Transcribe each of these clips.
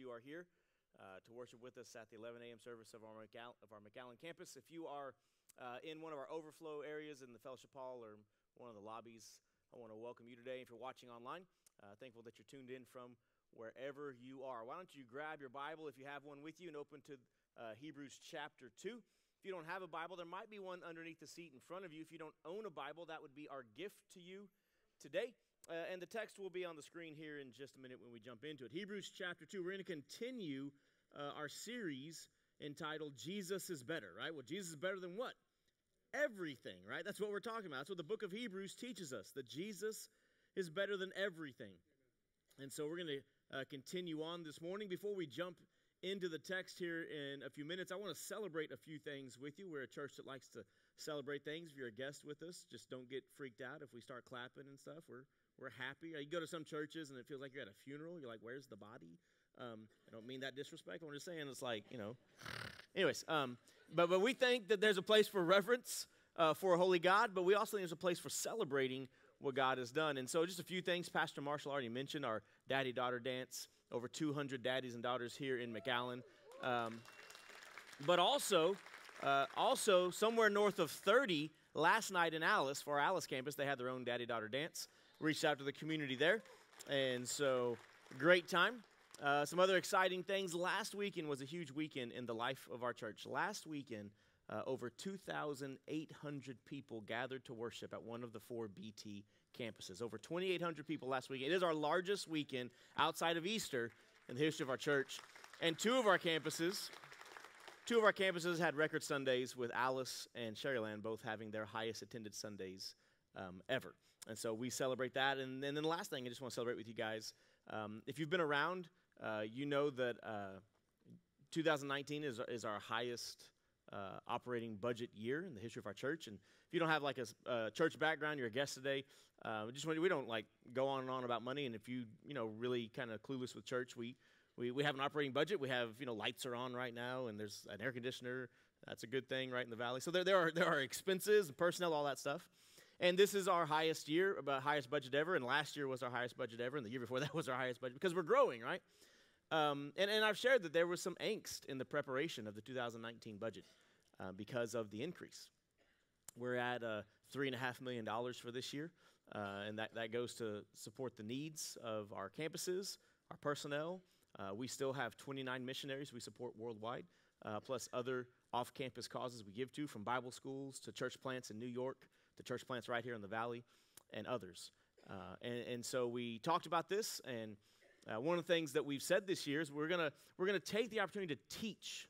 you are here uh, to worship with us at the 11 a.m. service of our, McAll- of our McAllen campus. If you are uh, in one of our overflow areas in the fellowship hall or one of the lobbies, I want to welcome you today. If you're watching online, uh, thankful that you're tuned in from wherever you are. Why don't you grab your Bible if you have one with you and open to uh, Hebrews chapter 2. If you don't have a Bible, there might be one underneath the seat in front of you. If you don't own a Bible, that would be our gift to you today. Uh, and the text will be on the screen here in just a minute when we jump into it. Hebrews chapter 2, we're going to continue uh, our series entitled Jesus is Better, right? Well, Jesus is better than what? Everything, right? That's what we're talking about. That's what the book of Hebrews teaches us that Jesus is better than everything. And so we're going to uh, continue on this morning. Before we jump into the text here in a few minutes, I want to celebrate a few things with you. We're a church that likes to celebrate things. If you're a guest with us, just don't get freaked out if we start clapping and stuff. We're we're happy. You go to some churches and it feels like you're at a funeral. You're like, where's the body? Um, I don't mean that disrespectful. I'm just saying it's like, you know. Anyways, um, but, but we think that there's a place for reverence uh, for a holy God, but we also think there's a place for celebrating what God has done. And so, just a few things. Pastor Marshall already mentioned our daddy daughter dance. Over 200 daddies and daughters here in McAllen. Um, but also, uh, also somewhere north of 30 last night in Alice for our Alice campus, they had their own daddy daughter dance reached out to the community there. And so, great time. Uh, some other exciting things. Last weekend was a huge weekend in the life of our church. Last weekend, uh, over 2,800 people gathered to worship at one of the four BT campuses. Over 2,800 people last weekend. It is our largest weekend outside of Easter in the history of our church. And two of our campuses, two of our campuses had record Sundays with Alice and Sharyland both having their highest attended Sundays um, ever. And so we celebrate that. And, and then the last thing I just want to celebrate with you guys um, if you've been around, uh, you know that uh, 2019 is, is our highest uh, operating budget year in the history of our church. And if you don't have like a, church background, you're a guest today. Uh, just we don't like go on and on about money. And if you you know really kind of clueless with church, we, we we have an operating budget. We have you know lights are on right now, and there's an air conditioner. That's a good thing, right in the valley. So there there are there are expenses and personnel, all that stuff. And this is our highest year, about highest budget ever. And last year was our highest budget ever. And the year before that was our highest budget because we're growing, right? Um, and, and I've shared that there was some angst in the preparation of the 2019 budget uh, because of the increase. We're at uh, $3.5 million for this year. Uh, and that, that goes to support the needs of our campuses, our personnel. Uh, we still have 29 missionaries we support worldwide, uh, plus other off campus causes we give to, from Bible schools to church plants in New York the church plants right here in the valley, and others. Uh, and, and, so we talked about this, and uh, one of the things that we've said this year is we're gonna we're gonna take the opportunity to teach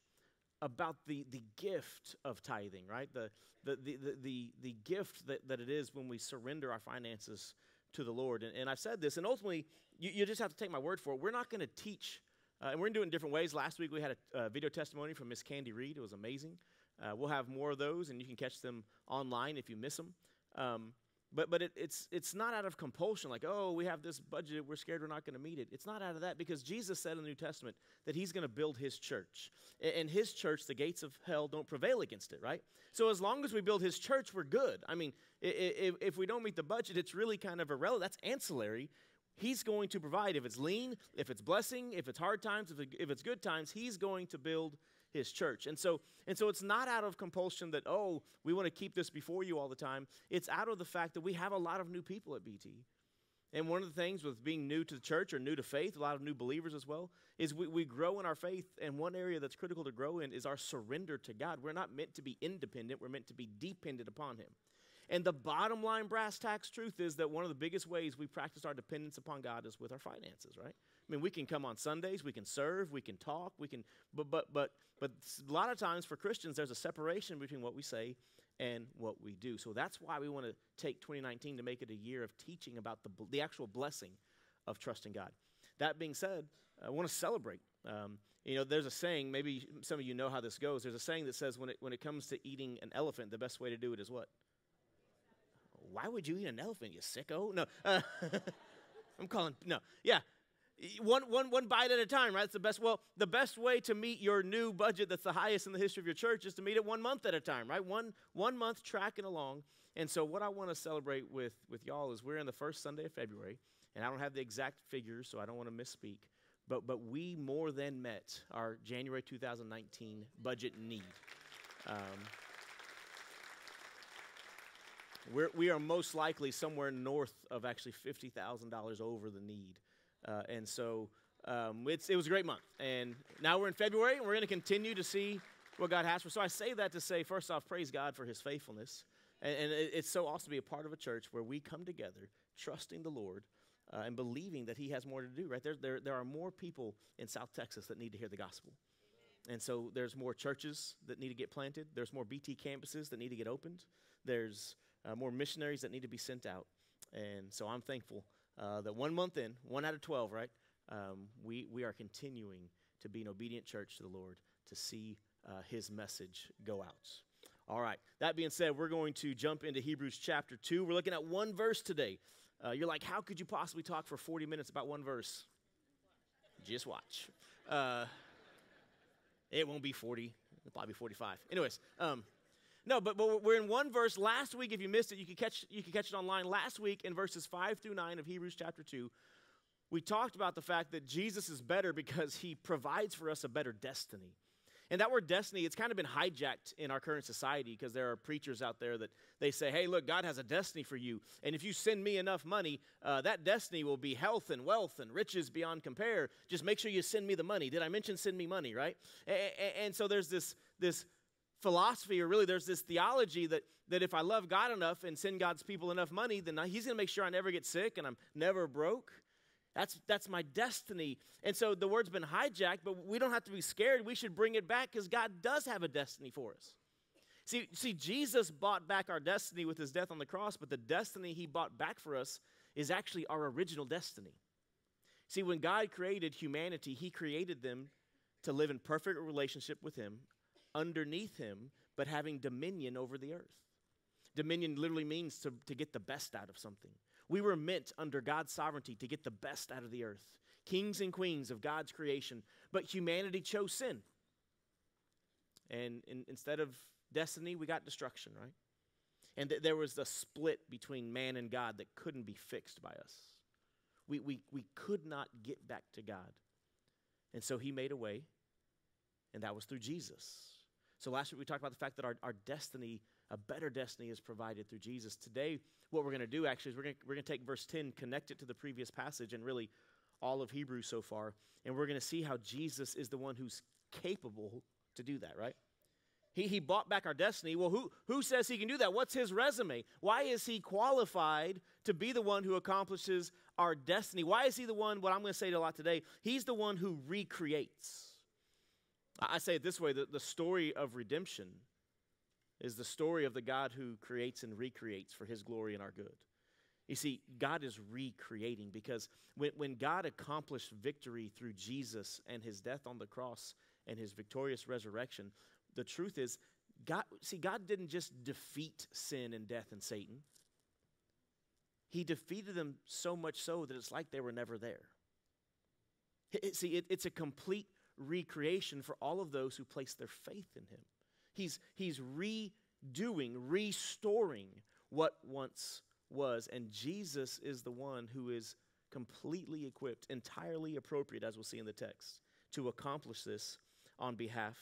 about the, the gift of tithing, right? The, the, the, the, the, the gift that, that it is when we surrender our finances to the Lord. And, and I've said this, and ultimately, you, you just have to take my word for it. We're not going to teach, uh, and we're to do it in different ways. Last week, we had a video testimony from Miss Candy Reed. It was amazing. Uh, we'll have more of those, and you can catch them online if you miss them. Um, but but it, it's it's not out of compulsion, like oh we have this budget, we're scared we're not going to meet it. It's not out of that because Jesus said in the New Testament that He's going to build His church, and His church, the gates of hell don't prevail against it, right? So as long as we build His church, we're good. I mean, if, if we don't meet the budget, it's really kind of irrelevant. That's ancillary. He's going to provide. If it's lean, if it's blessing, if it's hard times, if, if it's good times, He's going to build his church. And so, and so it's not out of compulsion that, oh, we want to keep this before you all the time. It's out of the fact that we have a lot of new people at BT. And one of the things with being new to the church or new to faith, a lot of new believers as well, is we, we grow in our faith. And one area that's critical to grow in is our surrender to God. We're not meant to be independent, we're meant to be dependent upon Him. And the bottom line brass tacks truth is that one of the biggest ways we practice our dependence upon God is with our finances, right? I mean, we can come on Sundays, we can serve, we can talk, we can, but, but, but, but a lot of times for Christians, there's a separation between what we say and what we do. So that's why we want to take 2019 to make it a year of teaching about the, the actual blessing of trusting God. That being said, I want to celebrate. Um, you know, there's a saying, maybe some of you know how this goes. There's a saying that says when it, when it comes to eating an elephant, the best way to do it is what? Why would you eat an elephant, you sicko? No. Uh, I'm calling, no. Yeah, one, one, one bite at a time, right? That's the best. Well, the best way to meet your new budget that's the highest in the history of your church is to meet it one month at a time, right? One, one month tracking along. And so, what I want to celebrate with, with y'all is we're in the first Sunday of February. and I don't have the exact figures, so I don't want to misspeak, but, but we more than met our January 2019 budget need. Um, we're, we are most likely somewhere north of actually $50,000 over the need. Uh, and so um, it was a great month. And now we're in February, and we're going to continue to see what God has for. Us. So I say that to say, first off, praise God for his faithfulness. And, and it, it's so awesome to be a part of a church where we come together trusting the Lord uh, and believing that he has more to do, right? There, there, there are more people in South Texas that need to hear the gospel. And so there's more churches that need to get planted. There's more BT campuses that need to get opened. There's uh, more missionaries that need to be sent out. And so I'm thankful uh, that one month in, one out of 12, right, um, we, we are continuing to be an obedient church to the Lord to see uh, his message go out. All right, that being said, we're going to jump into Hebrews chapter 2. We're looking at one verse today. Uh, you're like, how could you possibly talk for 40 minutes about one verse? Just watch. Uh, it won't be 40, it'll probably be 45. Anyways, um, no, but, but we're in one verse. Last week, if you missed it, you could catch you could catch it online. Last week in verses five through nine of Hebrews chapter two, we talked about the fact that Jesus is better because he provides for us a better destiny. And that word destiny, it's kind of been hijacked in our current society because there are preachers out there that they say, hey, look, God has a destiny for you. And if you send me enough money, uh, that destiny will be health and wealth and riches beyond compare. Just make sure you send me the money. Did I mention send me money, right? And, and so there's this, this philosophy, or really there's this theology that, that if I love God enough and send God's people enough money, then He's going to make sure I never get sick and I'm never broke. That's, that's my destiny. And so the word's been hijacked, but we don't have to be scared. We should bring it back because God does have a destiny for us. See, see, Jesus bought back our destiny with his death on the cross, but the destiny he bought back for us is actually our original destiny. See, when God created humanity, he created them to live in perfect relationship with him, underneath him, but having dominion over the earth. Dominion literally means to, to get the best out of something. We were meant under God's sovereignty to get the best out of the earth, kings and queens of God's creation. But humanity chose sin. And in, instead of destiny, we got destruction, right? And th- there was a split between man and God that couldn't be fixed by us. We, we, we could not get back to God. And so he made a way, and that was through Jesus. So last week we talked about the fact that our, our destiny a better destiny is provided through Jesus. Today, what we're going to do actually is we're going we're to take verse 10, connect it to the previous passage, and really all of Hebrews so far. And we're going to see how Jesus is the one who's capable to do that, right? He, he bought back our destiny. Well, who, who says he can do that? What's his resume? Why is he qualified to be the one who accomplishes our destiny? Why is he the one, what I'm going to say a lot today, he's the one who recreates. I say it this way the, the story of redemption is the story of the God who creates and recreates for his glory and our good. You see, God is recreating because when, when God accomplished victory through Jesus and his death on the cross and his victorious resurrection, the truth is, God, see, God didn't just defeat sin and death and Satan. He defeated them so much so that it's like they were never there. It, see, it, it's a complete recreation for all of those who place their faith in him. He's, he's redoing, restoring what once was. And Jesus is the one who is completely equipped, entirely appropriate, as we'll see in the text, to accomplish this on behalf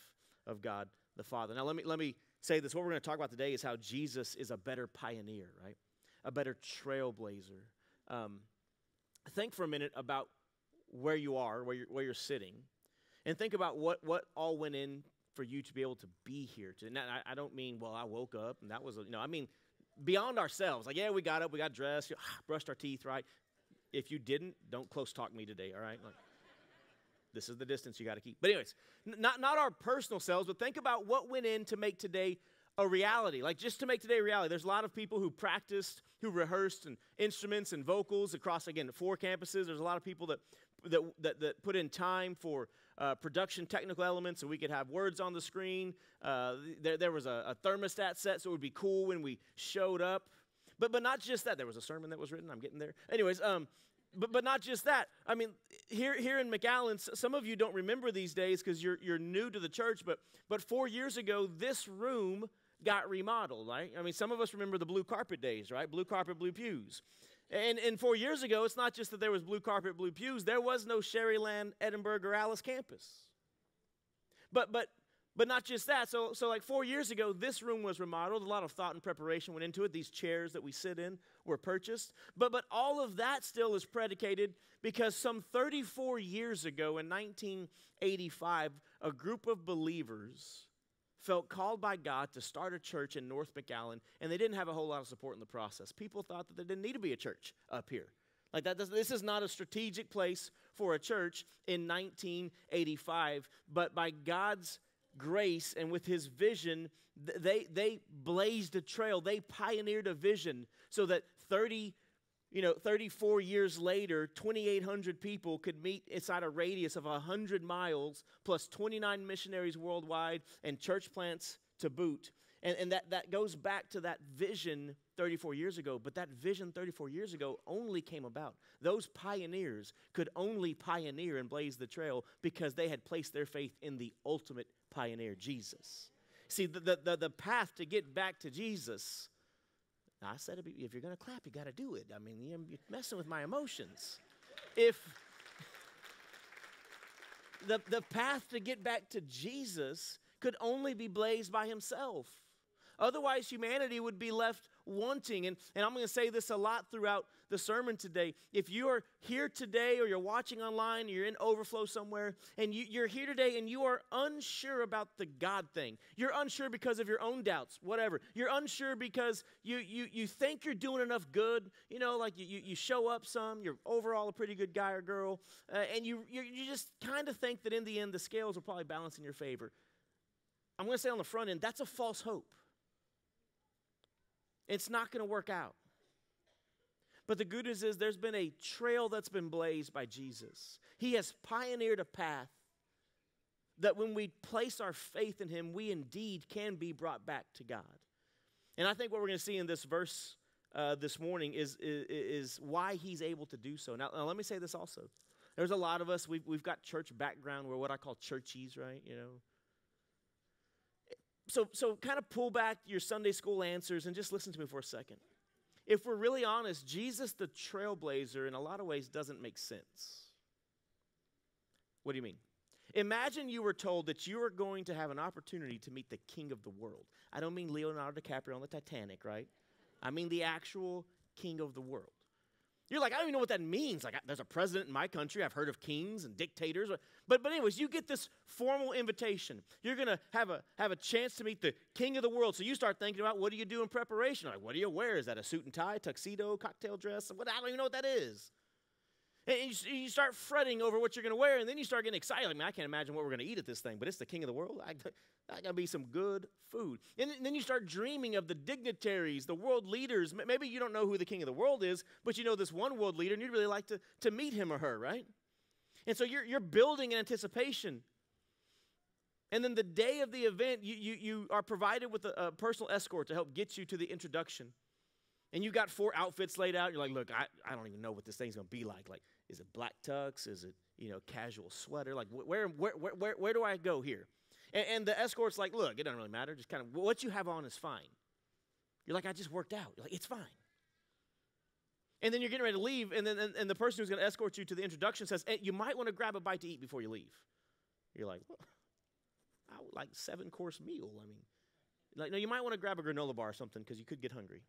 of God the Father. Now, let me, let me say this. What we're going to talk about today is how Jesus is a better pioneer, right? A better trailblazer. Um, think for a minute about where you are, where you're, where you're sitting, and think about what, what all went in for you to be able to be here. To, I, I don't mean, well, I woke up and that was, you know, I mean beyond ourselves. Like, yeah, we got up, we got dressed, brushed our teeth, right? If you didn't, don't close talk me today, all right? Like, this is the distance you got to keep. But anyways, n- not not our personal selves, but think about what went in to make today a reality. Like just to make today a reality. There's a lot of people who practiced, who rehearsed and instruments and vocals across again four campuses. There's a lot of people that that that, that put in time for uh, production technical elements so we could have words on the screen. Uh, there, there was a, a thermostat set so it would be cool when we showed up. But, but not just that. There was a sermon that was written. I'm getting there. Anyways, um, but, but not just that. I mean, here, here in McAllen, some of you don't remember these days because you're, you're new to the church, but, but four years ago, this room got remodeled, right? I mean, some of us remember the blue carpet days, right? Blue carpet, blue pews. And, and four years ago, it's not just that there was blue carpet, blue pews, there was no Sharyland, Edinburg, or Alice campus. But, but, but not just that. So, so, like four years ago, this room was remodeled. A lot of thought and preparation went into it. These chairs that we sit in were purchased. But, but all of that still is predicated because some 34 years ago in 1985, a group of believers felt called by God to start a church in North McAllen, and they didn't have a whole lot of support in the process. People thought that there didn't need to be a church up here. Like that, does, this is not a strategic place for a church in 1985, but by God's grace and with His vision, they they blazed a trail. They pioneered a vision so that 30 you know, 34 years later, 2,800 people could meet inside a radius of 100 miles, plus 29 missionaries worldwide and church plants to boot. And, and that, that goes back to that vision 34 years ago, but that vision 34 years ago only came about. Those pioneers could only pioneer and blaze the trail because they had placed their faith in the ultimate pioneer, Jesus. See, the, the, the, the path to get back to Jesus now, I said, if you're going to clap, you got to do it. I mean, you're messing with my emotions. If the, the path to get back to Jesus could only be blazed by himself. Otherwise, humanity would be left wanting. And, and I'm going to say this a lot throughout the sermon today. If you are here today or you're watching online, or you're in overflow somewhere, and you, you're here today and you are unsure about the God thing, you're unsure because of your own doubts, whatever. You're unsure because you, you, you think you're doing enough good, you know, like you, you, you show up some, you're overall a pretty good guy or girl, uh, and you, you, you just kind of think that in the end the scales will probably balance in your favor. I'm going to say on the front end, that's a false hope. It's not going to work out. But the good news is there's been a trail that's been blazed by Jesus. He has pioneered a path that when we place our faith in Him, we indeed can be brought back to God. And I think what we're going to see in this verse uh, this morning is, is, is, why He's able to do so. Now, now, let me say this also. There's a lot of us, we've, we've got church background. We're what I call churchies, right? You know, so, so kind of pull back your Sunday school answers and just listen to me for a second. If we're really honest, Jesus, the trailblazer, in a lot of ways doesn't make sense. What do you mean? Imagine you were told that you are going to have an opportunity to meet the king of the world. I don't mean Leonardo DiCaprio on the Titanic, right? I mean the actual king of the world. You're like, I don't even know what that means. Like, there's a president in my country. I've heard of kings and dictators. But, but anyways, you get this formal invitation. You're going to have a, have a chance to meet the king of the world. So you start thinking about what do you do in preparation? Like, what do you wear? Is that a suit and tie, tuxedo, cocktail dress? What, I don't even know what that is. And you, you start fretting over what you're going to wear, and then you start getting excited. I mean, I can't imagine what we're going to eat at this thing, but it's the king of the world. I, I got to be some good food. And then you start dreaming of the dignitaries, the world leaders. Maybe you don't know who the king of the world is, but you know this one world leader, and you'd really like to, to meet him or her, right? And so you're, you're building an anticipation. And then the day of the event, you, you, you are provided with a, a personal escort to help get you to the introduction. And you got four outfits laid out. You're like, look, I, I don't even know what this thing's to be like. Like, is it black tux? Is it, you know, casual sweater? Like, where, where, where, where, where do I go here? And, and the escort's like, look, it doesn't really matter. Just kind of, what you have on is fine. You're like, I just worked out. You're like, it's fine. And then you're getting ready to leave, and then and, and the person who's going to escort you to the introduction says, hey, you might want to grab a bite to eat before you leave. You're like, well, I would like seven course meal. I mean, like, no, you might want to grab a granola bar or something because you could get hungry.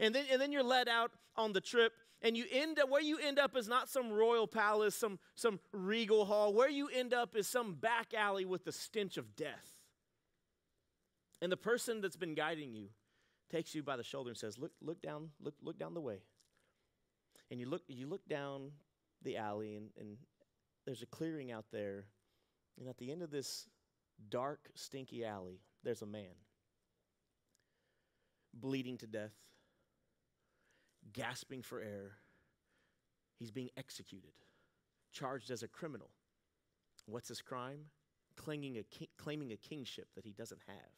And then, and then you're led out on the trip, and you end up where you end up is not some royal palace, some, some regal hall. Where you end up is some back alley with the stench of death. And the person that's been guiding you takes you by the shoulder and says, Look, look down, look, look down the way. And you look, you look down the alley, and, and there's a clearing out there. And at the end of this dark, stinky alley, there's a man bleeding to death gasping for air. He's being executed, charged as a criminal. What's his crime? Clinging a ki- claiming a kingship that he doesn't have.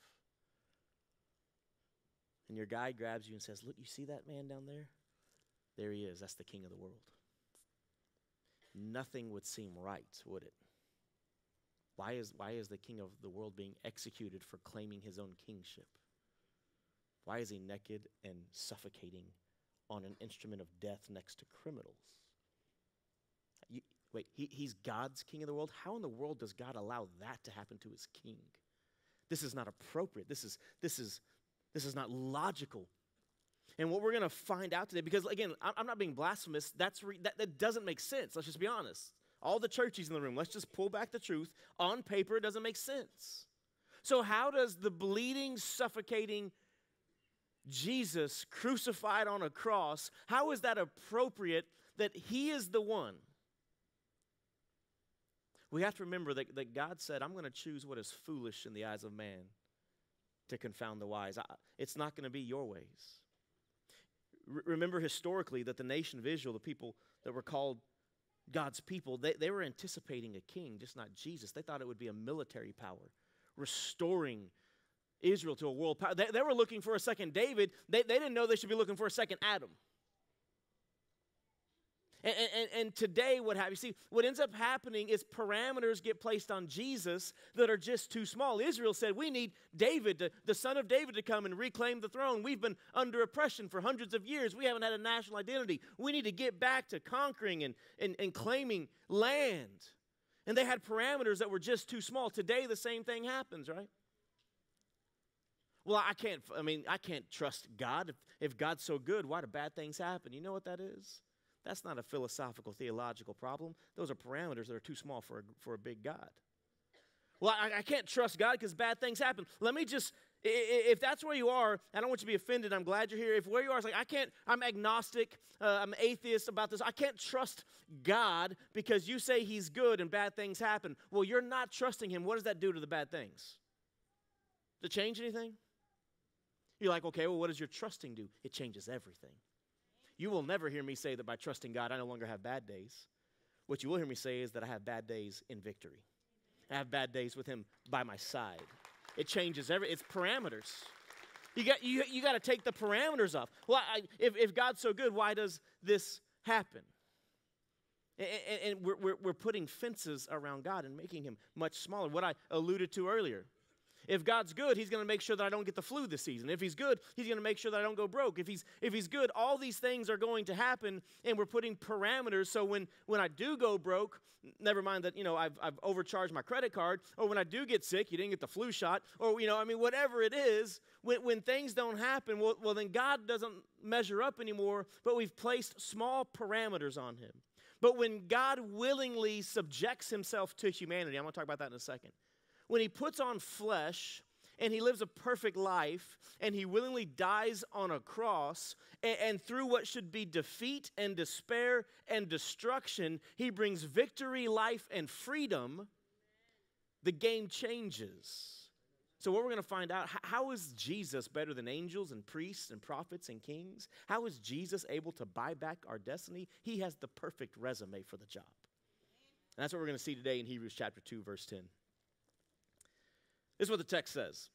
And your guide grabs you and says, Look, you see that man down there? There he is. That's the king of the world. Nothing would seem right, would it? Why is, why is the king of the world being executed for claiming his own kingship? Why is he naked and suffocating on an instrument of death next to criminals. You, wait, he, he's God's king of the world? How in the world does God allow that to happen to his king? This is not appropriate. This is, this is, this is not logical. And what we're going to find out today, because again, I'm not being blasphemous, that's re- that, that doesn't make sense. Let's just be honest. All the churches in the room, let's just pull back the truth. On paper, it doesn't make sense. So, how does the bleeding, suffocating Jesus crucified on a cross, how is that appropriate that he is the one? We have to remember that, that God said, I'm going to choose what is foolish in the eyes of man to confound the wise. I, it's not going to be your ways remember historically that the nation of Israel, the people that were called God's people, they, they were anticipating a king, just not Jesus. They thought it would be a military power, restoring Israel to a world power. They, they were looking for a second David. They, they didn't know they should be looking for a second Adam. And, and, and, today, what happens? You see, what ends up happening is parameters get placed on Jesus that are just too small. Israel said, We need David, to, the son of David, to come and reclaim the throne. We've been under oppression for hundreds of years. We haven't had a national identity. We need to get back to conquering and, and, and claiming land. And they had parameters that were just too small. Today, the same thing happens, right? Well, I can't, I mean, I can't trust God. If, if God's so good, why do bad things happen? You know what that is? That's not a philosophical, theological problem. Those are parameters that are too small for a, for a big God. Well, I, I can't trust God because bad things happen. Let me just, if that's where you are, I don't want you to be offended. I'm glad you're here. If where you are is like, I can't, I'm agnostic, uh, I'm atheist about this. I can't trust God because you say He's good and bad things happen. Well, you're not trusting Him. What does that do to the bad things? It change anything? You're like, okay, well, what does your trusting do? It changes everything. You will never hear me say that by trusting God, I no longer have bad days. What you will hear me say is that I have bad days in victory. I have bad days with Him by my side. It changes every, it's parameters. You got, you, you got to take the parameters off. Well, I, if, if God's so good, why does this happen? And, and, we're, we're putting fences around God and making Him much smaller. What I alluded to earlier. If God's good, He's going to make sure that I don't get the flu this season. If He's good, He's going to make sure that I don't go broke. If He's if He's good, all these things are going to happen, and we're putting parameters. So when when I do go broke, never mind that you know I've I've overcharged my credit card, or when I do get sick, you didn't get the flu shot, or you know I mean whatever it is. When when things don't happen, well, well then God doesn't measure up anymore. But we've placed small parameters on Him. But when God willingly subjects Himself to humanity, I'm going to talk about that in a second when he puts on flesh and he lives a perfect life and he willingly dies on a cross and, and, through what should be defeat and despair and destruction he brings victory life and freedom the game changes. So what we're going to find out how is jesus better than angels and priests and prophets and kings? How is jesus able to buy back our destiny? He has the perfect resume for the job. And that's what we're going to see today in hebrews chapter 2 verse 10 this is what the text says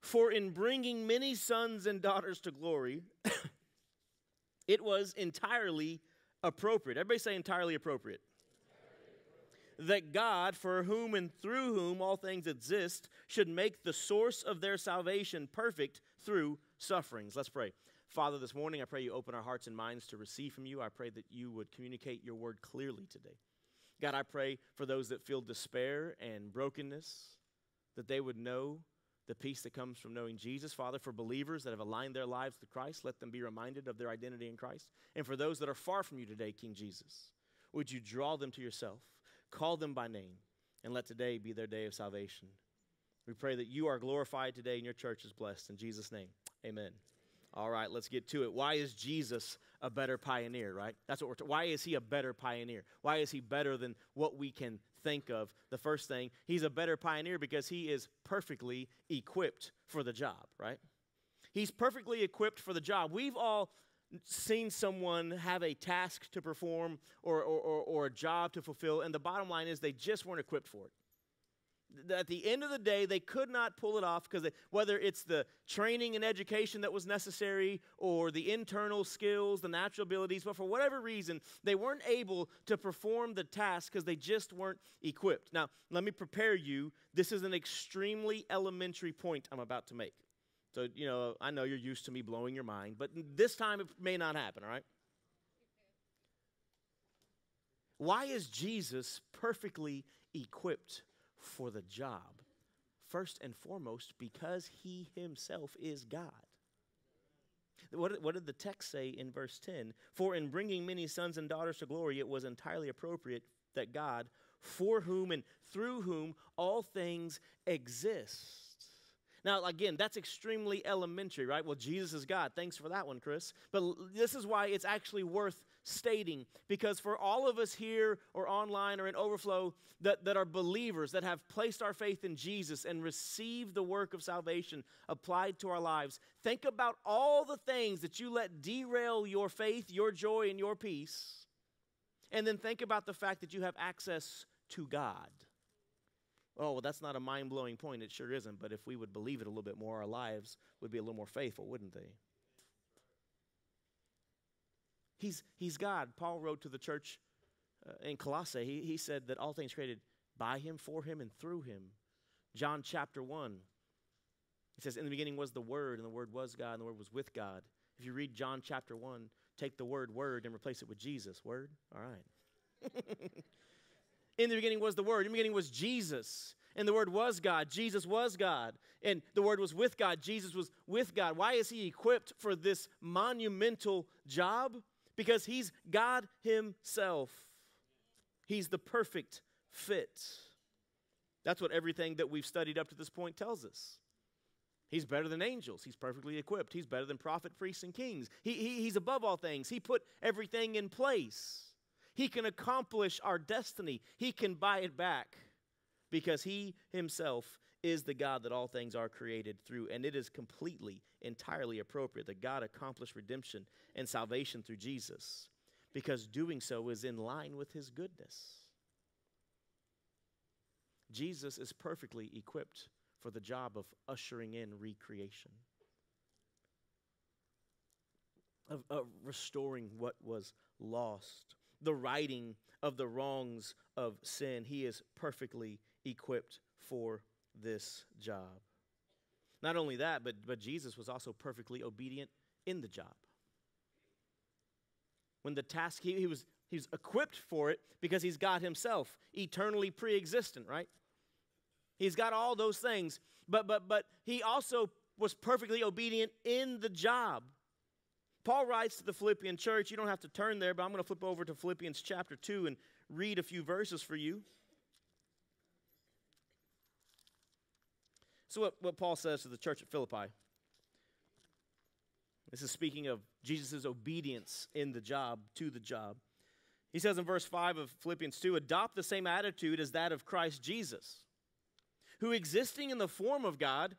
For in bringing many sons and daughters to glory, it was entirely appropriate. Everybody say entirely appropriate. That God, for whom and through whom all things exist, should make the source of their salvation perfect through sufferings. Let's pray. Father, this morning I pray you open our hearts and minds to receive from you. I pray that you would communicate your word clearly today. God, I pray for those that feel despair and brokenness, that they would know the peace that comes from knowing Jesus. Father, for believers that have aligned their lives to Christ, let them be reminded of their identity in Christ. And for those that are far from you today, King Jesus, would you draw them to yourself, call them by name, and let today be their day of salvation. We pray that you are glorified today and your church is blessed. In Jesus' name, amen. All right, let's get to it. Why is Jesus a better pioneer, right? That's what we're why is he a better pioneer? Why is he better than what we can think of? The first thing, he's a better pioneer because he is perfectly equipped for the job, right? He's perfectly equipped for the job. We've all seen someone have a task to perform or, or, or, or a job to fulfill, and the bottom line is they just weren't equipped for it at the end of the day, they could not pull it off because whether it's the training and education that was necessary or the internal skills, the natural abilities, but for whatever reason, they weren't able to perform the task because they just weren't equipped. Now, let me prepare you. This is an extremely elementary point I'm about to make. So, you know, I know you're used to me blowing your mind, but this time it may not happen, all right? Why is Jesus perfectly equipped for the job? First and foremost, because he himself is God. What, what did the text say in verse 10? For in bringing many sons and daughters to glory, it was entirely appropriate that God, for whom and through whom all things exist, now, again, that's extremely elementary, right? Well, Jesus is God. Thanks for that one, Chris. But this is why it's actually worth stating because for all of us here or online or in overflow that, that are believers that have placed our faith in Jesus and received the work of salvation applied to our lives, think about all the things that you let derail your faith, your joy, and your peace. And then think about the fact that you have access to God. Oh, well, that's not a mind blowing point. It sure isn't. But if we would believe it a little bit more, our lives would be a little more faithful, wouldn't they? He's, he's God. Paul wrote to the church uh, in Colossae, he, he said that all things created by him, for him, and through him. John chapter 1, he says, In the beginning was the Word, and the Word was God, and the Word was with God. If you read John chapter 1, take the word word and replace it with Jesus. Word? All right. In the beginning was the Word. In the beginning was Jesus. And the Word was God. Jesus was God. And the Word was with God. Jesus was with God. Why is He equipped for this monumental job? Because He's God Himself. He's the perfect fit. That's what everything that we've studied up to this point tells us. He's better than angels. He's perfectly equipped. He's better than prophet, priests, and kings. He, he, he's above all things. He put everything in place. He can accomplish our destiny. He can buy it back because He Himself is the God that all things are created through. And it is completely, entirely appropriate that God accomplish redemption and salvation through Jesus because doing so is in line with His goodness. Jesus is perfectly equipped for the job of ushering in recreation, of, of restoring what was lost the righting of the wrongs of sin. He is perfectly equipped for this job. Not only that, but, but Jesus was also perfectly obedient in the job. When the task, he, he, was, he was equipped for it because he's God himself, eternally pre existent, right? He's got all those things, but, but, but he also was perfectly obedient in the job. Paul writes to the Philippian church. You don't have to turn there, but I'm going to flip over to Philippians chapter 2 and read a few verses for you. So, what, what Paul says to the church at Philippi this is speaking of Jesus' obedience in the job, to the job. He says in verse 5 of Philippians 2 adopt the same attitude as that of Christ Jesus, who existing in the form of God,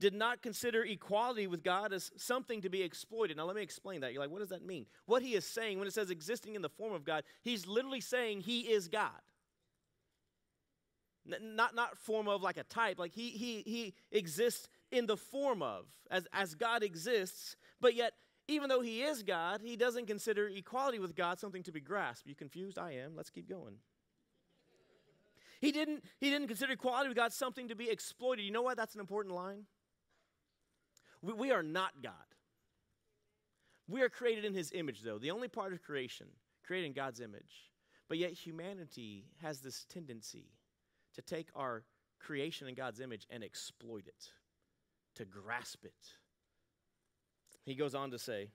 did not consider equality with God as something to be exploited. Now, let me explain that. You're like, what does that mean? What he is saying when it says existing in the form of God, he's literally saying he is God. N- not, not form of like a type, like he, he, he exists in the form of, as, as God exists, but yet, even though he is God, he doesn't consider equality with God something to be grasped. You confused? I am. Let's keep going. He didn't, he didn't consider equality with God something to be exploited. You know why that's an important line? We, we are not God. We are created in his image, though, the only part of creation, created in God's image. But yet, humanity has this tendency to take our creation in God's image and exploit it, to grasp it. He goes on to say,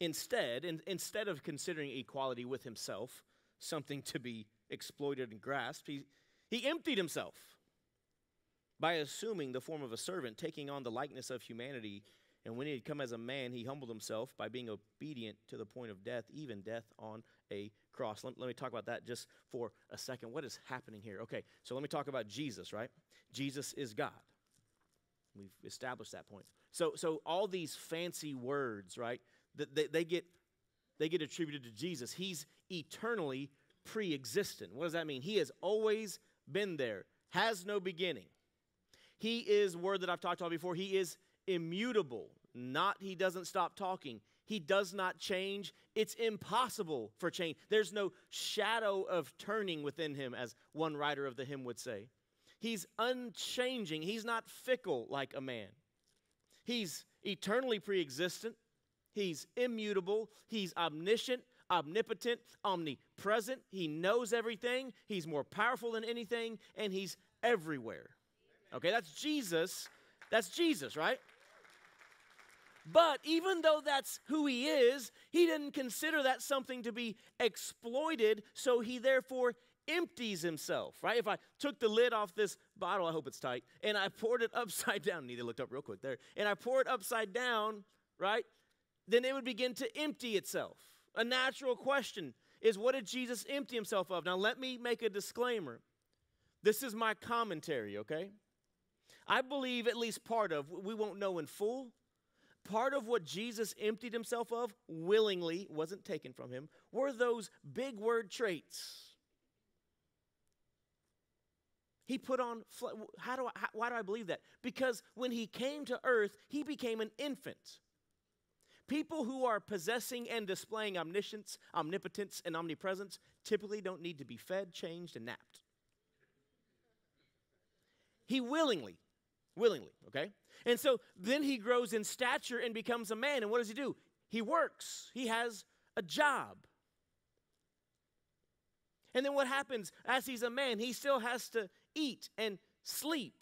instead, in, instead of considering equality with himself something to be exploited and grasped, he, he emptied himself by assuming the form of a servant, taking on the likeness of humanity. And when he had come as a man, he humbled himself by being obedient to the point of death, even death on a cross. Let, let, me talk about that just for a second. What is happening here? Okay, so let me talk about Jesus, right? Jesus is God. We've established that point. So, so all these fancy words, right? They, they get they get attributed to Jesus. He's eternally pre-existent. What does that mean? He has always been there, has no beginning. He is word that I've talked about before. He is immutable. Not he doesn't stop talking. He does not change. It's impossible for change. There's no shadow of turning within him, as one writer of the hymn would say. He's unchanging. He's not fickle like a man. He's eternally pre existent, He's immutable, He's omniscient, omnipotent, omnipresent. He knows everything, He's more powerful than anything, and He's everywhere. Okay, that's Jesus. That's Jesus, right? But even though that's who he is, he didn't consider that something to be exploited, so he therefore empties himself, right? If I took the lid off this bottle, I hope it's tight, and I poured it upside down, neither looked up real quick there, and I pour it upside down, right? Then it would begin to empty itself. A natural question is what did Jesus empty himself of? Now, let me make a disclaimer. This is my commentary, okay? I believe at least part of, we won't know in full, part of what Jesus emptied himself of willingly, wasn't taken from him, were those big word traits. He put on, how do I, how, why do I believe that? Because when he came to earth, he became an infant. People who are possessing and displaying omniscience, omnipotence, and omnipresence typically don't need to be fed, changed, and napped. He willingly, willingly, okay? And so then he grows in stature and becomes a man. And what does he do? He works, he has a job. And then what happens as he's a man? He still has to eat and sleep.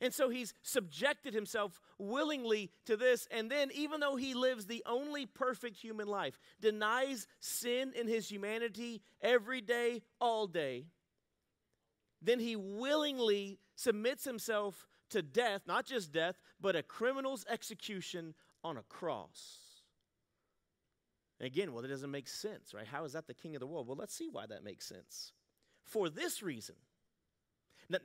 And so he's subjected himself willingly to this. And then, even though he lives the only perfect human life, denies sin in his humanity every day, all day, then he willingly submits himself to death, not just death, but a criminal's execution on a cross. again, well, that doesn't make sense, right? How is that the king of the world? Well, let's see why that makes sense. For this reason.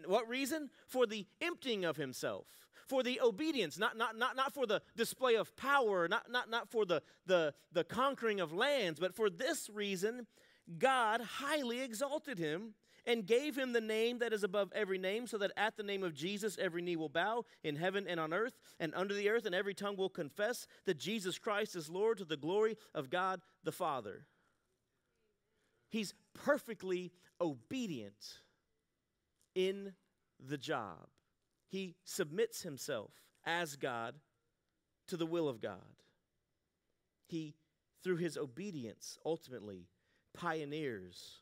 What reason? For the emptying of himself, for the obedience, not, not, not, not for the display of power, not, not, not for the, the, the conquering of lands, but for this reason, God highly exalted him and gave him the name that is above every name, so that at the name of Jesus every knee will bow in heaven and on earth and under the earth, and every tongue will confess that Jesus Christ is Lord to the glory of God the Father. He's perfectly obedient in the job. He submits himself as God to the will of God. He, through his obedience, ultimately pioneers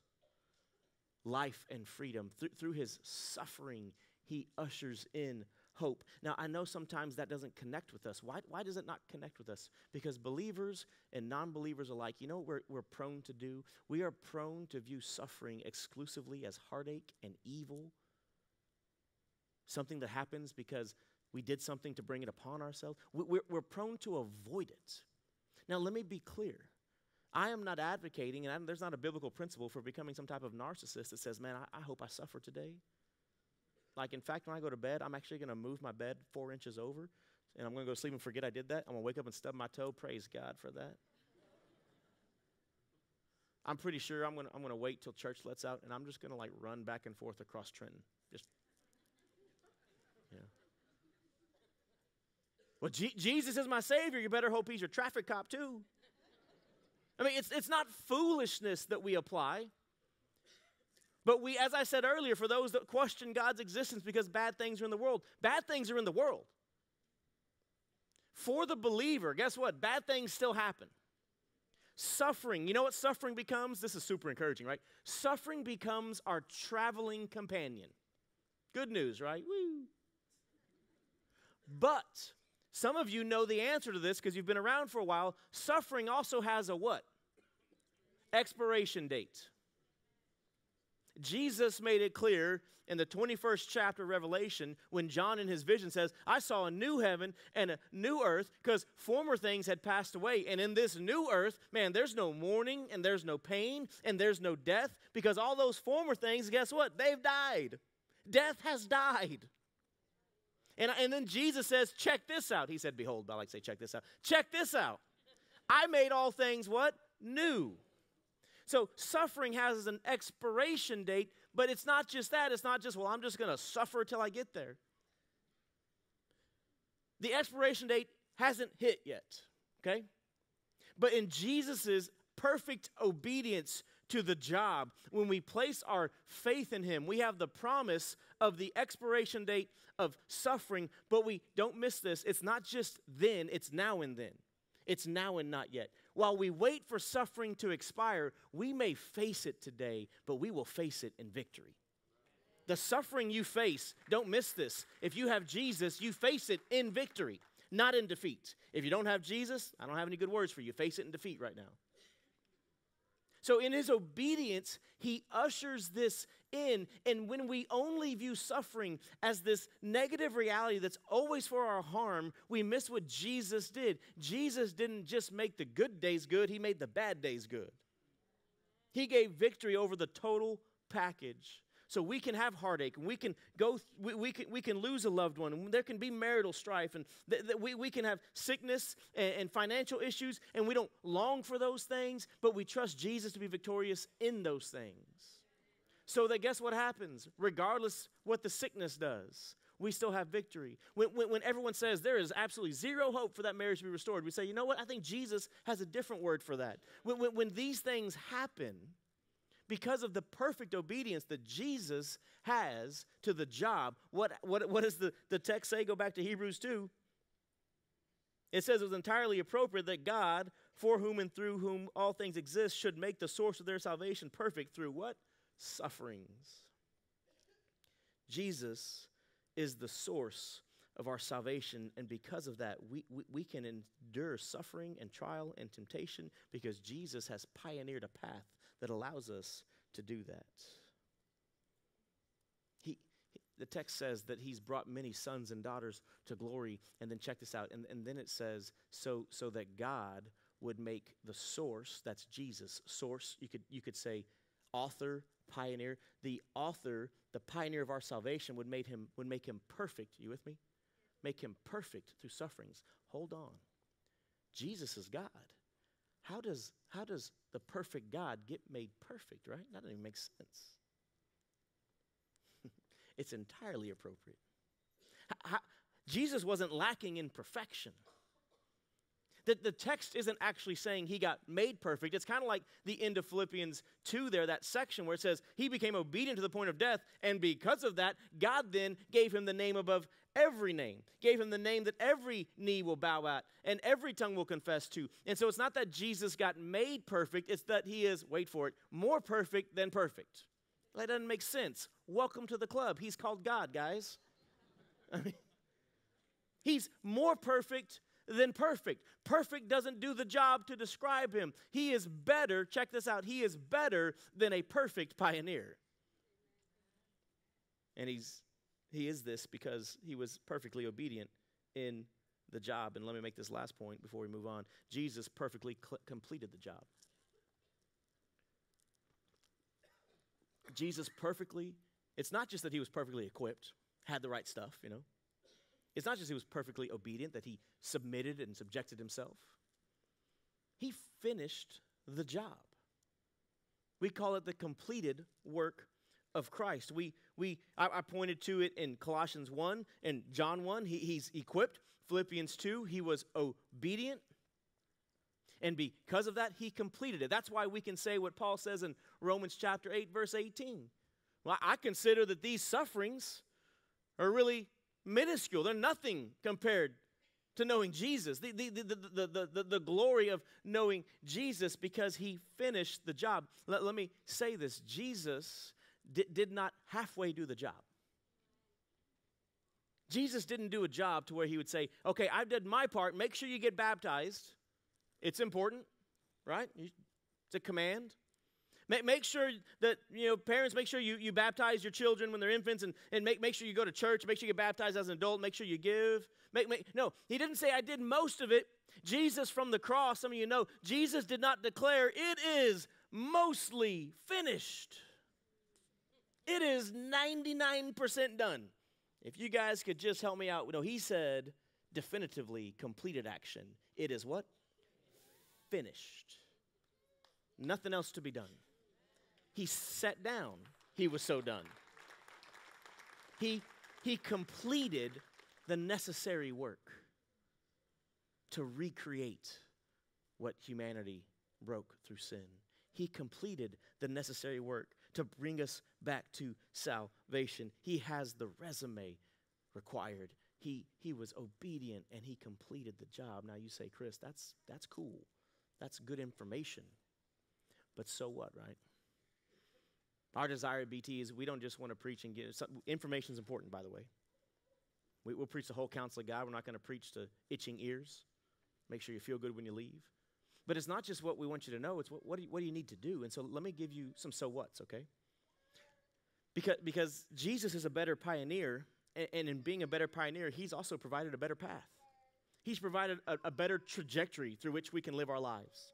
life and freedom. Th- through his suffering, he ushers in hope. Now, I know sometimes that doesn't connect with us. Why, why does it not connect with us? Because believers and non believers alike, you know what we're, we're prone to do? We are prone to view suffering exclusively as heartache and evil, something that happens because we did something to bring it upon ourselves. We, we're, we're prone to avoid it. Now, let me be clear. I am not advocating, and I, there's not a biblical principle for becoming some type of narcissist that says, man, I, I hope I suffer today. Like, in fact, when I go to bed, I'm actually going to move my bed four inches over, and I'm going to go sleep and forget I did that. I'm going to wake up and stub my toe. Praise God for that. I'm pretty sure I'm going to I'm going to wait till church lets out, and I'm just going to like run back and forth across Trenton. Just, yeah. Well, G- Jesus is my Savior. You better hope He's your traffic cop too. I mean, it's, it's not foolishness that we apply. But we, as I said earlier, for those that question God's existence because bad things are in the world, bad things are in the world. For the believer, guess what? Bad things still happen. Suffering, you know what suffering becomes? This is super encouraging, right? Suffering becomes our traveling companion. Good news, right? Woo. But some of you know the answer to this because you've been around for a while. Suffering also has a what? Expiration date. Jesus made it clear in the 21st chapter of Revelation when John in his vision says, I saw a new heaven and a new earth because former things had passed away. And in this new earth, man, there's no mourning and there's no pain and there's no death because all those former things, guess what? They've died. Death has died. And, and then Jesus says, check this out. He said, behold, I like to say, check this out. Check this out. I made all things what? New. So suffering has an expiration date, but it's not just that. It's not just, well, I'm just going to suffer till I get there. The expiration date hasn't hit yet, okay? But in Jesus' perfect obedience to the job. When we place our faith in Him, we have the promise of the expiration date of suffering, but we don't miss this. It's not just then, it's now and then. It's now and not yet. While we wait for suffering to expire, we may face it today, but we will face it in victory. The suffering you face, don't miss this. If you have Jesus, you face it in victory, not in defeat. If you don't have Jesus, I don't have any good words for you. Face it in defeat right now. So, in his obedience, he ushers this in. And when we only view suffering as this negative reality that's always for our harm, we miss what Jesus did. Jesus didn't just make the good days good, he made the bad days good. He gave victory over the total package. So we can have heartache, and we can go, we, we, can, we can lose a loved one, and there can be marital strife, and th- th- we, we can have sickness and, and financial issues, and we don't long for those things, but we trust Jesus to be victorious in those things. So that guess what happens? Regardless what the sickness does, we still have victory. When, when, when, everyone says there is absolutely zero hope for that marriage to be restored, we say, you know what? I think Jesus has a different word for that. When, when, when these things happen, because of the perfect obedience that Jesus has to the job. What, what, what does the, the text say? Go back to Hebrews 2. It says it was entirely appropriate that God, for whom and through whom all things exist, should make the source of their salvation perfect through what? Sufferings. Jesus is the source of our salvation, and because of that, we, we, we can endure suffering and trial and temptation because Jesus has pioneered a path that allows us to do that. He, the text says that he's brought many sons and daughters to glory. And then check this out. And, and then it says, so, so that God would make the source, that's Jesus, source, you could, you could say author, pioneer. The author, the pioneer of our salvation would, made him, would make him perfect. You with me? Make him perfect through sufferings. Hold on. Jesus is God. How does, how does the perfect God get made perfect, right? That doesn't even make sense. it's entirely appropriate. How, Jesus wasn't lacking in perfection. That the text isn't actually saying he got made perfect. It's kind of like the end of Philippians 2 there, that section where it says he became obedient to the point of death, and because of that, God then gave him the name above every name, gave him the name that every knee will bow at and every tongue will confess to. And so it's not that Jesus got made perfect, it's that he is, wait for it, more perfect than perfect. That doesn't make sense. Welcome to the club. He's called God, guys. I mean, he's more perfect than perfect. Perfect doesn't do the job to describe him. He is better, check this out, he is better than a perfect pioneer. And he's he is this because he was perfectly obedient in the job. And let me make this last point before we move on. Jesus perfectly cl- completed the job. Jesus perfectly, it's not just that he was perfectly equipped, had the right stuff, you know. It's not just he was perfectly obedient, that he submitted and subjected himself. He finished the job. We call it the completed work of Christ. We, we, I, I pointed to it in Colossians 1 and John 1. He, he's equipped. Philippians 2, he was obedient. And because of that, he completed it. That's why we can say what Paul says in Romans chapter 8, verse 18. Well, I consider that these sufferings are really minuscule. They're nothing compared to knowing Jesus, the, the, the, the, the, glory of knowing Jesus because he finished the job. Let, let me say this Jesus did, did not halfway do the job. Jesus didn't do a job to where he would say, okay, I've done my part. Make sure you get baptized. It's important, right? It's a command. Make, make sure that, you know, parents, make sure you, you baptize your children when they're infants and, and make, make sure you go to church. Make sure you get baptized as an adult. Make sure you give. Make, make, no, he didn't say I did most of it. Jesus from the cross, some of you know, Jesus did not declare it is mostly finished. It is 99% done. If you guys could just help me out. No, he said definitively completed action. It is what? Finished. Nothing else to be done. He sat down. He was so done. He, he completed the necessary work to recreate what humanity broke through sin. He completed the necessary work to bring us back to salvation. He has the resume required. He, he was obedient and he completed the job. Now you say, Chris, that's, that's cool. That's good information. But so what, right? Our desire at BT is we don't just want to preach and get information is important, by the way. We, will preach the whole counsel of God. We're not going to preach to itching ears. Make sure you feel good when you leave. But it's not just what we want you to know, it's what, what, do, you, what do you need to do? And so let me give you some so what's, okay? Because, because Jesus is a better pioneer, and, and in being a better pioneer, he's also provided a better path. He's provided a, a better trajectory through which we can live our lives.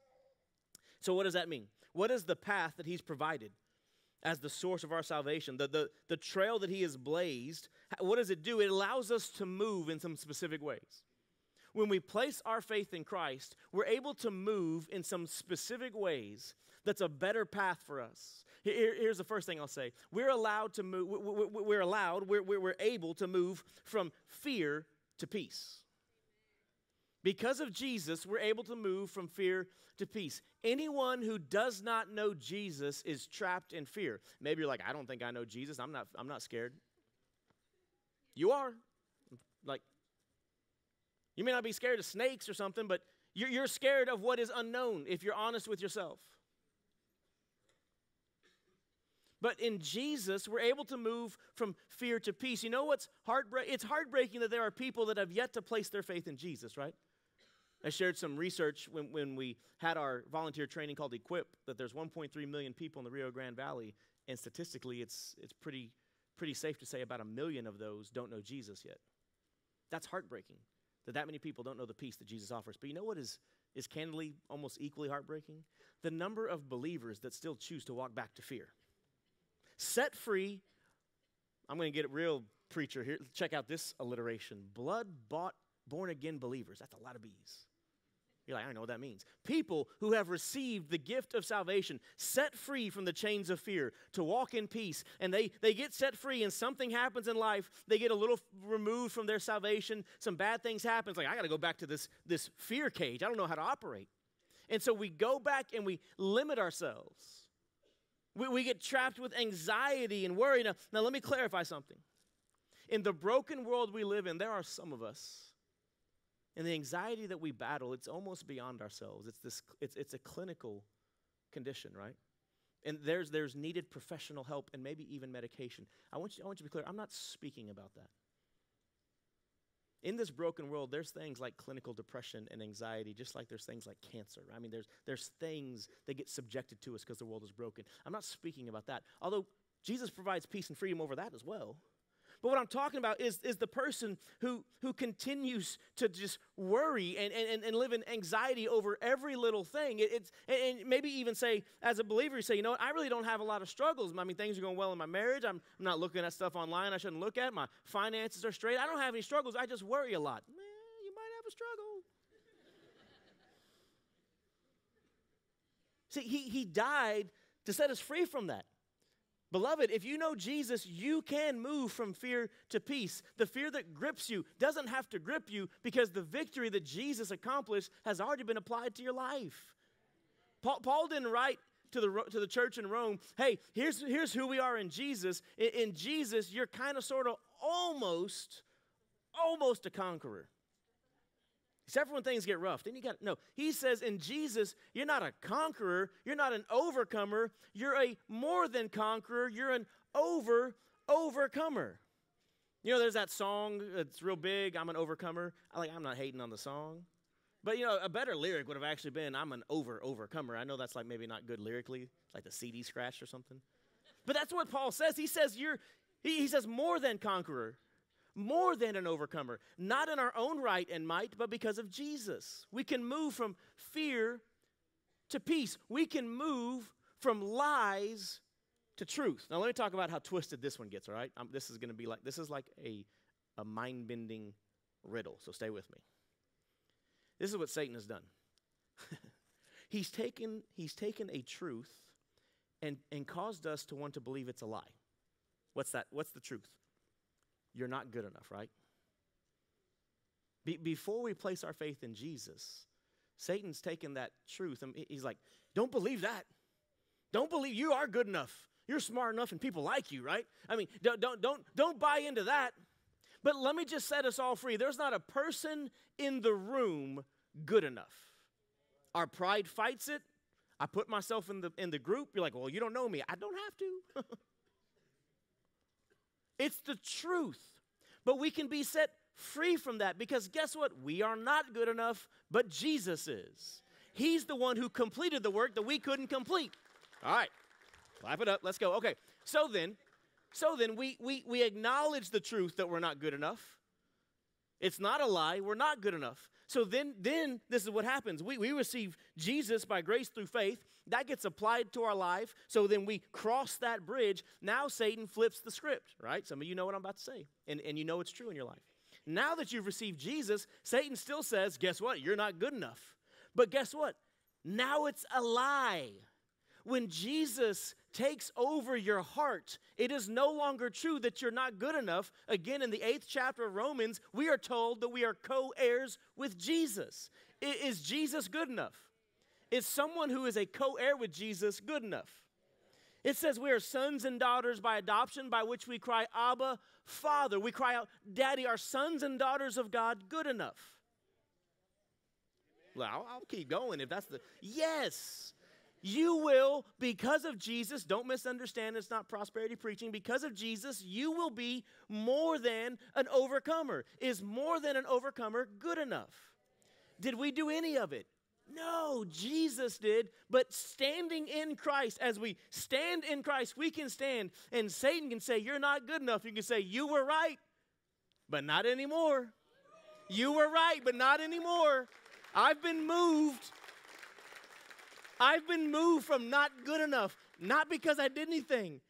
So, what does that mean? What is the path that he's provided? As the source of our salvation, the, the, the trail that He has blazed, what does it do? It allows us to move in some specific ways. When we place our faith in Christ, we're able to move in some specific ways that's a better path for us. Here, here's the first thing I'll say we're allowed to move, we're allowed, we're, we're able to move from fear to peace. Because of Jesus, we're able to move from fear to peace. Anyone who does not know Jesus is trapped in fear. Maybe you're like, I don't think I know Jesus. I'm not, I'm not scared. You are. Like, you may not be scared of snakes or something, but you're, you're scared of what is unknown if you're honest with yourself. But in Jesus, we're able to move from fear to peace. You know what's heartbreaking? It's heartbreaking that there are people that have yet to place their faith in Jesus, right? I shared some research when, when we had our volunteer training called Equip that there's 1.3 million people in the Rio Grande Valley, and statistically, it's, it's pretty, pretty safe to say about a million of those don't know Jesus yet. That's heartbreaking that that many people don't know the peace that Jesus offers. But you know what is, is candidly almost equally heartbreaking? The number of believers that still choose to walk back to fear. Set free, I'm going to get real preacher here. Check out this alliteration blood bought born again believers. That's a lot of bees. You're like, I don't know what that means. People who have received the gift of salvation, set free from the chains of fear, to walk in peace, and they, they get set free, and something happens in life. They get a little removed from their salvation. Some bad things happen. It's like, I got to go back to this, this fear cage. I don't know how to operate. And so we go back and we limit ourselves. We, we get trapped with anxiety and worry. Now, now, let me clarify something. In the broken world we live in, there are some of us and the anxiety that we battle, it's almost beyond ourselves. It's, this, it's, it's a clinical condition, right? And there's, there's needed professional help and maybe even medication. I want, you, I want you to be clear, I'm not speaking about that. In this broken world, there's things like clinical depression and anxiety, just like there's things like cancer. I mean, there's, there's things that get subjected to us because the world is broken. I'm not speaking about that. Although Jesus provides peace and freedom over that as well. But what I'm talking about is, is the person who, who continues to just worry and, and, and live in anxiety over every little thing. It, it's, and maybe even say, as a believer, you say, you know what, I really don't have a lot of struggles. I mean, things are going well in my marriage. I'm, I'm not looking at stuff online I shouldn't look at. My finances are straight. I don't have any struggles. I just worry a lot. You might have a struggle. See, he, he died to set us free from that. Beloved, if you know Jesus, you can move from fear to peace. The fear that grips you doesn't have to grip you because the victory that Jesus accomplished has already been applied to your life. Paul, Paul didn't write to the, to the church in Rome, hey, here's, here's who we are in Jesus. In, in Jesus, you're kind of, sort of, almost, almost a conqueror. Except for when things get rough. Then you got no. He says in Jesus, you're not a conqueror, you're not an overcomer, you're a more than conqueror, you're an over overcomer. You know, there's that song that's real big, I'm an overcomer. I like I'm not hating on the song. But you know, a better lyric would have actually been I'm an over overcomer. I know that's like maybe not good lyrically, like the CD scratch or something. But that's what Paul says. He says you're he, he says more than conqueror more than an overcomer, not in our own right and might, but because of Jesus. We can move from fear to peace. We can move from lies to truth. Now, let me talk about how twisted this one gets, all right? This is going to be like, this is like a, a mind bending riddle, so stay with me. This is what Satan has done. he's, taken, he's taken a truth and, and caused us to want to believe it's a lie. What's that? What's the truth? You're not good enough, right? Be- before we place our faith in Jesus, Satan's taken that truth and he's like, don't believe that. Don't believe you are good enough. You're smart enough and people like you, right? I mean, don't, don't, don't, don't buy into that. But let me just set us all free. There's not a person in the room good enough. Our pride fights it. I put myself in the, in the group. You're like, well, you don't know me. I don't have to. it's the truth. But we can be set free from that because guess what? We are not good enough, but Jesus is. He's the one who completed the work that we couldn't complete. All right, clap it up. Let's go. Okay, so then, so then we, we, we acknowledge the truth that we're not good enough. It's not a lie. We're not good enough. So then, then this is what happens. We, we receive Jesus by grace through faith. That gets applied to our life. So then we cross that bridge. Now Satan flips the script, right? Some of you know what I'm about to say, and, and you know it's true in your life. Now that you've received Jesus, Satan still says, guess what? You're not good enough. But guess what? Now it's a lie. When Jesus takes over your heart, it is no longer true that you're not good enough. Again, in the eighth chapter of Romans, we are told that we are co heirs with Jesus. Is Jesus good enough? Is someone who is a co heir with Jesus good enough? It says we are sons and daughters by adoption, by which we cry, Abba, Father. We cry out, Daddy, are sons and daughters of God good enough? Well, I'll, I'll keep going if that's the. Yes. You will, because of Jesus, don't misunderstand, it's not prosperity preaching. Because of Jesus, you will be more than an overcomer. Is more than an overcomer good enough? Did we do any of it? No, Jesus did. But standing in Christ, as we stand in Christ, we can stand, and Satan can say, You're not good enough. You can say, You were right, but not anymore. You were right, but not anymore. I've been moved I've been moved from not good enough, not because I did anything.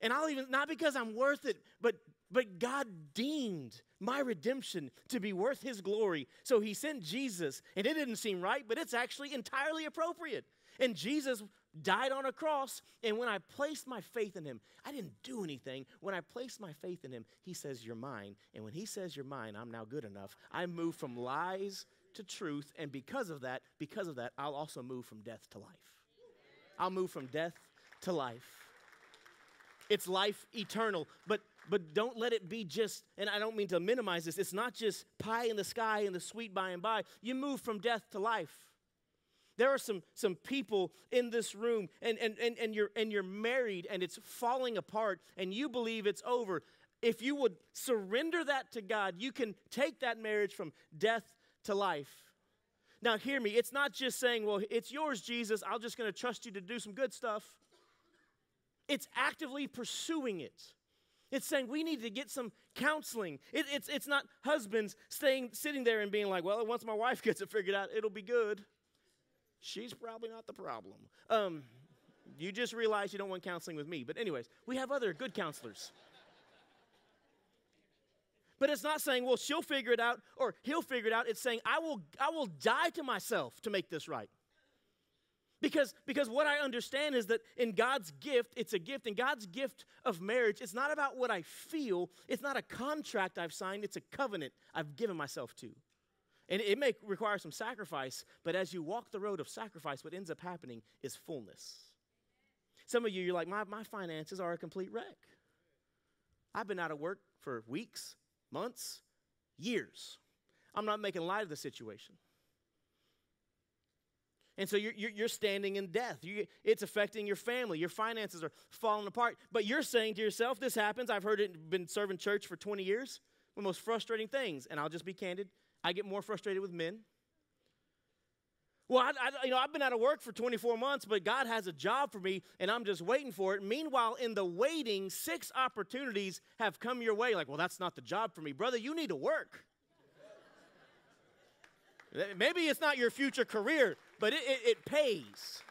And I'll even, not because I'm worth it, but, but God deemed my redemption to be worth his glory. So he sent Jesus, and it didn't seem right, but it's actually entirely appropriate. And Jesus died on a cross, and when I placed my faith in him, I didn't do anything. When I placed my faith in him, he says, You're mine. And when he says, You're mine, I'm now good enough. I move from lies to truth, and because of that, because of that, I'll also move from death to life. I'll move from death to life. It's life eternal, but but don't let it be just and I don't mean to minimize this. It's not just pie in the sky and the sweet by and by. You move from death to life. There are some, some people in this room and, and, and, and, you're, and you're married and it's falling apart and you believe it's over. If you would surrender that to God, you can take that marriage from death to life. Now, hear me. It's not just saying, well, it's yours, Jesus. I'm just going to trust you to do some good stuff. It's actively pursuing it. It's saying we need to get some counseling. It, it's, it's not husbands staying, sitting there and being like, well, once my wife gets it figured out, it'll be good. She's probably not the problem. Um, you just realize you don't want counseling with me. But, anyways, we have other good counselors. But it's not saying, well, she'll figure it out or he'll figure it out. It's saying, I will, I will die to myself to make this right. Because, because what I understand is that in God's gift, it's a gift. In God's gift of marriage, it's not about what I feel. It's not a contract I've signed. It's a covenant I've given myself to. And it may require some sacrifice, but as you walk the road of sacrifice, what ends up happening is fullness. Some of you, you're like, my, my finances are a complete wreck. I've been out of work for weeks, months, years. I'm not making light of the situation. And so you're, you're, standing in death. You, it's affecting your family. Your finances are falling apart. But you're saying to yourself, this happens. I've heard it, been serving church for 20 years. The most frustrating things. And I'll just be candid. I get more frustrated with men well, I, I, you know, I've been out of work for 24 months, but God has a job for me, and I'm just waiting for it. Meanwhile, in the waiting, six opportunities have come your way. Like, well, that's not the job for me, brother. You need to work. Maybe it's not your future career, but it, it, it pays.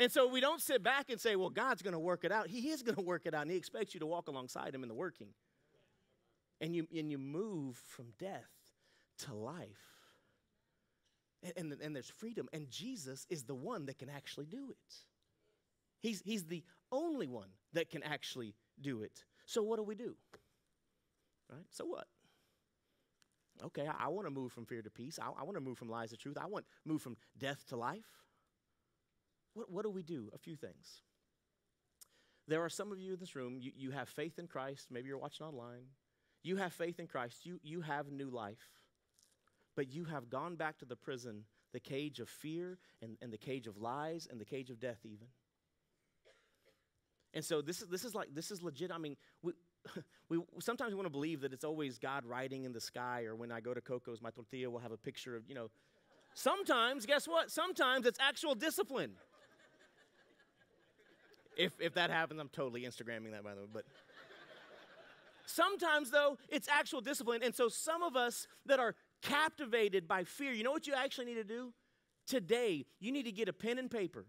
And so we don't sit back and say, well, God's going to work it out. He is going to work it out, and He expects you to walk alongside Him in the working. And you, and you move from death to life. And, and, and there's freedom. And Jesus is the one that can actually do it. He's, he's the only one that can actually do it. So what do we do? Right? So what? Okay, I, I want to move from fear to peace. I, I want to move from lies to truth. I want to move from death to life. what, what do we do? A few things. There are some of you in this room, you, you have faith in Christ. Maybe you're watching online. You have faith in Christ. You, you have new life. But you have gone back to the prison, the cage of fear and, and the cage of lies and the cage of death, even. And so this is, this is like, this is legit. I mean, we, we sometimes we want to believe that it's always God riding in the sky, or when I go to Coco's, my tortilla will have a picture of, you know. Sometimes, guess what? Sometimes it's actual discipline. if, if that happens, I'm totally Instagramming that, by the way. But sometimes, though, it's actual discipline. And so, some of us that are captivated by fear, you know what you actually need to do? Today, you need to get a pen and paper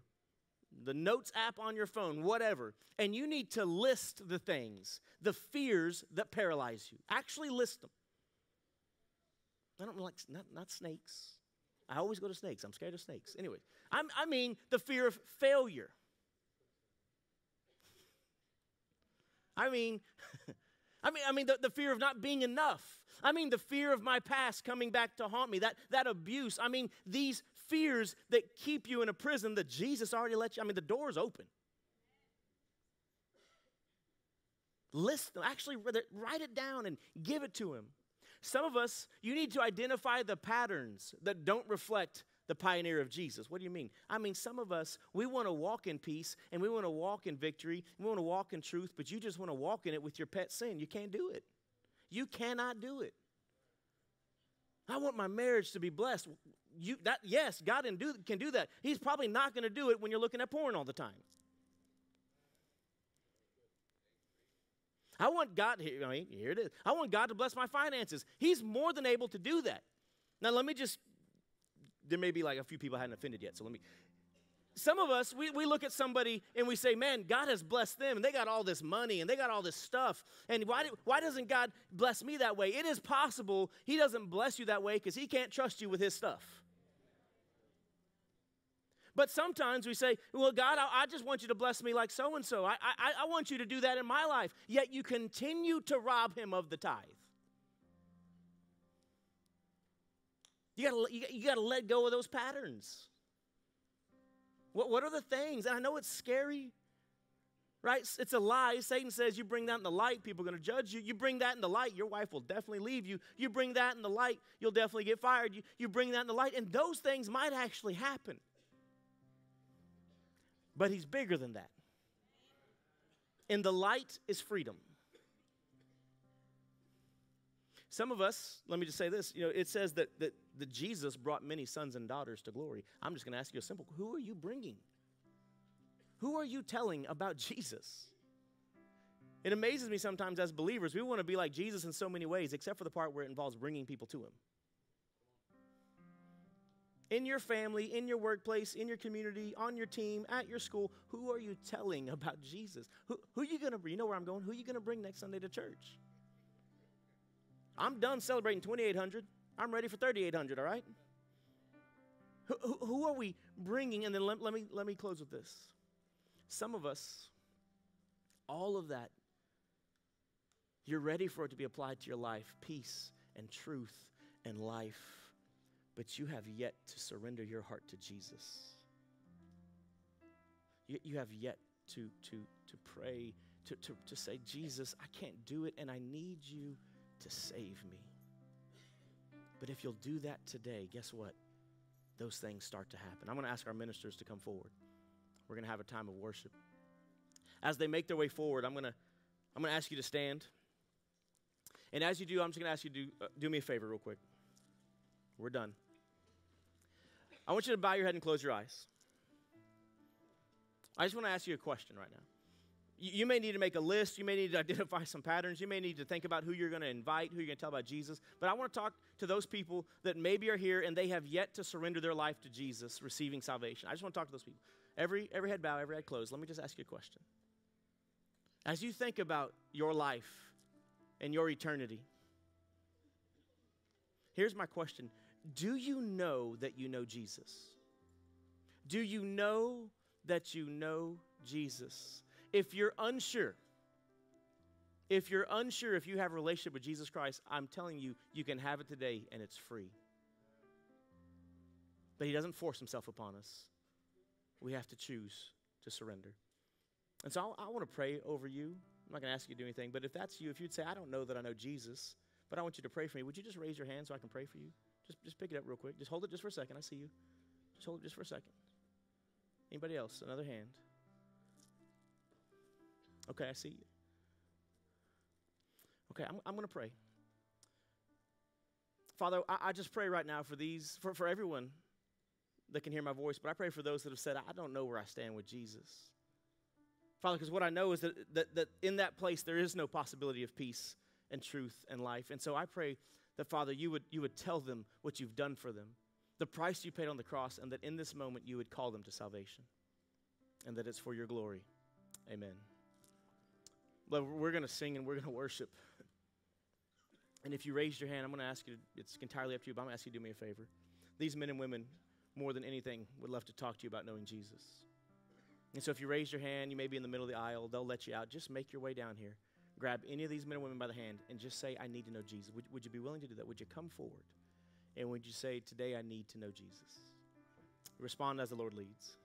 the notes app on your phone, whatever, and you need to list the things, the fears that paralyze you. Actually list them. I don't like, not, not snakes. I always go to snakes. I'm scared of snakes. Anyway, I'm, I mean the fear of failure. I mean, I mean, I mean the, the fear of not being enough. I mean the fear of my past coming back to haunt me, that, that abuse. I mean these fears that keep you in a prison that Jesus already let you. I mean, the door's open. List them, actually write it down and give it to him. Some of us, you need to identify the patterns that don't reflect the pioneer of Jesus. What do you mean? I mean, some of us, we want to walk in peace and we want to walk in victory, we want to walk in truth, but you just want to walk in it with your pet sin. You can't do it. You cannot do it. I want my marriage to be blessed. You, that, yes, God can do, can do that. He's probably not going to do it when you're looking at porn all the time. I want God, I mean, here it is. I want God to bless my finances. He's more than able to do that. Now, let me just, there may be like a few people hadn't offended yet, so let me, some of us, we, we look at somebody and we say, man, God has blessed them and they got all this money and they got all this stuff. And why, do, why doesn't God bless me that way? It is possible He doesn't bless you that way because He can't trust you with His stuff. But sometimes we say, well, God, I, I just want you to bless me like so and so. I, I want you to do that in my life. Yet you continue to rob Him of the tithe. You gotta, you, gotta let go of those patterns. What, what are the things? And I know it's scary, right? It's a lie. Satan says you bring that in the light, people are going to judge you. You bring that in the light, your wife will definitely leave you. You bring that in the light, you'll definitely get fired. You, you bring that in the light, and those things might actually happen. But he's bigger than that. In the light is freedom. Some of us, let me just say this, you know, it says that, that, that Jesus brought many sons and daughters to glory. I'm just going to ask you a simple who are you bringing? Who are you telling about Jesus? It amazes me sometimes as believers, we want to be like Jesus in so many ways, except for the part where it involves bringing people to Him. In your family, in your workplace, in your community, on your team, at your school, who are you telling about Jesus? Who, who are you going to bring? You know where I'm going? Who are you going to bring next Sunday to church? I'm done celebrating 2,800. I'm ready for 3,800, all right? Who, who, are we bringing? And then let, let, me, let me close with this. Some of us, all of that, you're ready for it to be applied to your life peace and truth and life, but you have yet to surrender your heart to Jesus. You, you have yet to, to, to pray, to, to, to say, Jesus, I can't do it, and I need you to save me. But if you'll do that today, guess what? Those things start to happen. I'm going to ask our ministers to come forward. We're going to have a time of worship. As they make their way forward, I'm going to I'm going to ask you to stand. And as you do, I'm just going to ask you to do, uh, do me a favor real quick. We're done. I want you to bow your head and close your eyes. I just want to ask you a question right now. You may need to make a list. You may need to identify some patterns. You may need to think about who you're going to invite, who you're going to tell about Jesus. But I want to talk to those people that maybe are here and they have yet to surrender their life to Jesus, receiving salvation. I just want to talk to those people. Every, every head bow, every head closed. Let me just ask you a question. As you think about your life and your eternity, here's my question Do you know that you know Jesus? Do you know that you know Jesus? If you're unsure, if you're unsure if you have a relationship with Jesus Christ, I'm telling you, you can have it today and it's free. But He doesn't force Himself upon us. we have to choose to surrender. And so I, I want to pray over you. I'm not going to ask you to do anything, but if that's you, if you'd say, I don't know that I know Jesus, but I want you to pray for me, would you just raise your hand so I can pray for you? Just, just pick it up real quick. Just hold it just for a second. I see you. Just hold it just for a second. Anybody else? Another hand. Okay, I see you. Okay, I'm, I'm going to pray. Father, I, I, just pray right now for these, for, for everyone that can hear my voice, but I pray for those that have said, I don't know where I stand with Jesus. Father, because what I know is that, that, that in that place there is no possibility of peace and truth and life. And so I pray that, Father, you would, you would tell them what you've done for them, the price you paid on the cross, and that in this moment you would call them to salvation, and that it's for your glory. Amen. We're going to sing and we're going to worship. And if you raised your hand, I'm going to ask you, it's entirely up to you, but I'm going to ask you to do me a favor. These men and women, more than anything, would love to talk to you about knowing Jesus. And so if you raise your hand, you may be in the middle of the aisle, they'll let you out. Just make your way down here. Grab any of these men and women by the hand and just say, I need to know Jesus. Would, would you be willing to do that? Would you come forward? And would you say, Today I need to know Jesus? Respond as the Lord leads.